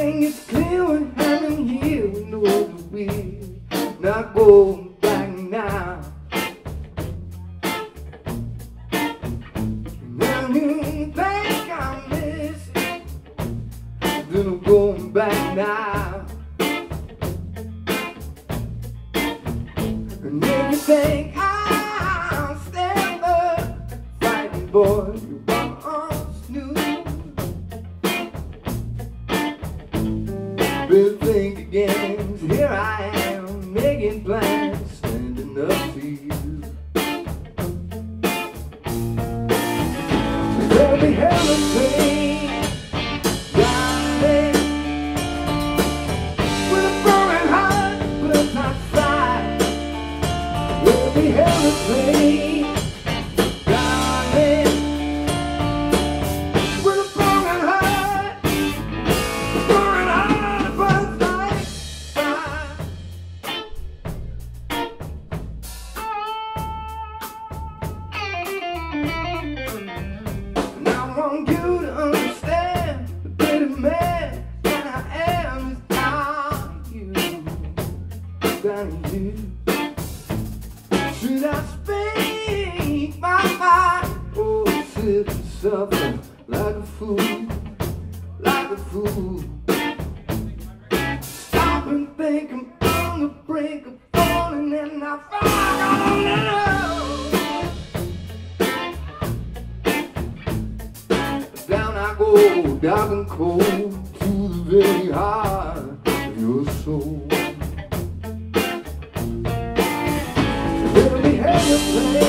thing is clear and having here we know that we're not going back now. And you think I'm missing, then I'm going back now. And if you think did I speak my mind? Oh, sipping something like a fool, like a fool. Stop and think I'm on the brink of falling and I forgot on the Down I go, dark and cold to the very heart of your soul. Thank